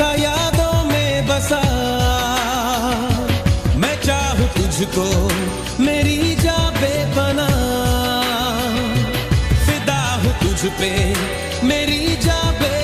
ऐसा यादों में बसा। मैं चाहूँ तुझको मेरी जा बेपना फिदा हूँ तुझ पे, मेरी जा बे